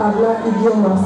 hablar idiomas.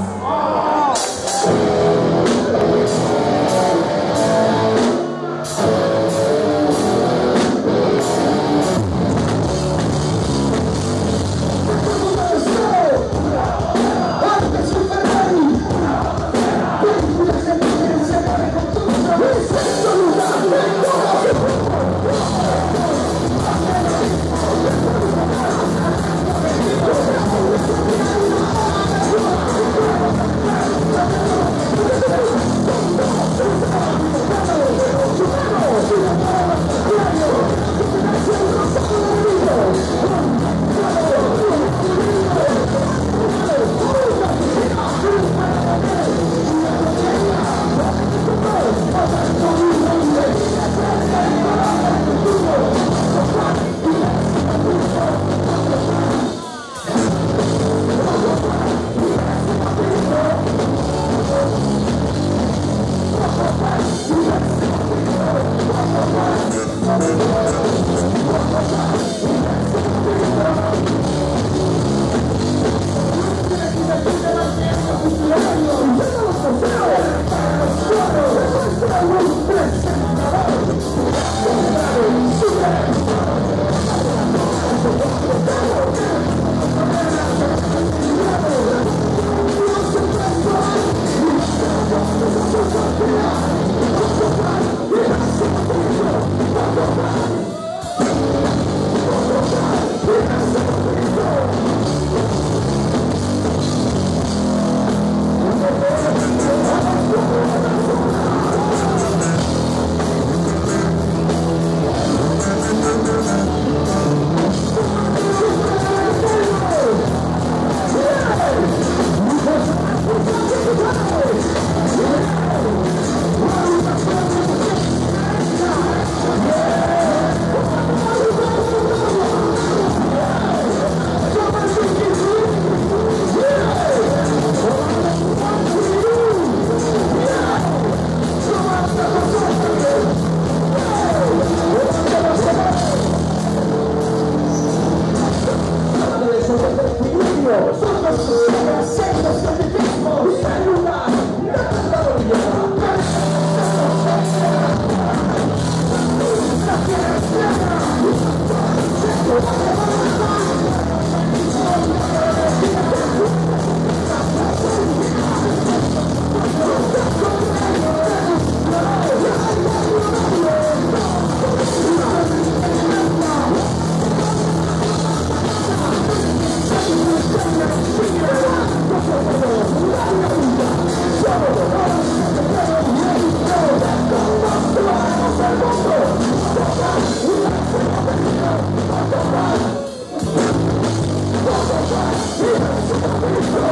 Brasil.